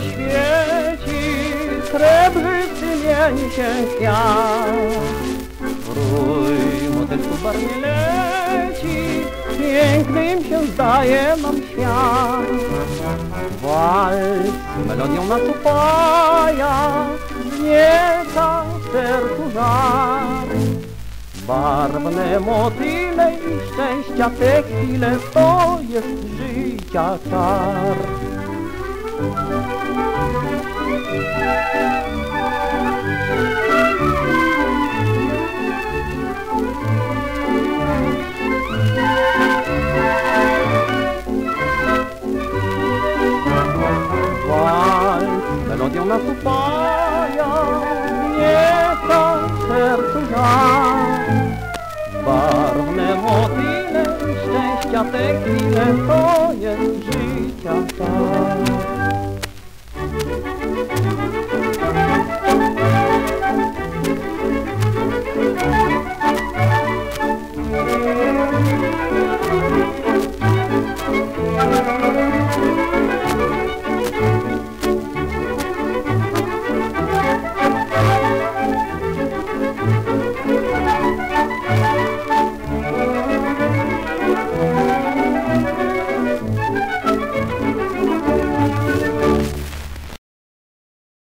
świeci, srebrny mieni się świat. Rój motylku barnie leci, pięknym się zdaje nam świat. Walc melodią nas upaja, wznieca sercu żar. Barwne motyle i szczęścia te chwile, to jest życia czar. Τα τέκνη είναι χρόνια ζει κι αυτά Thank you.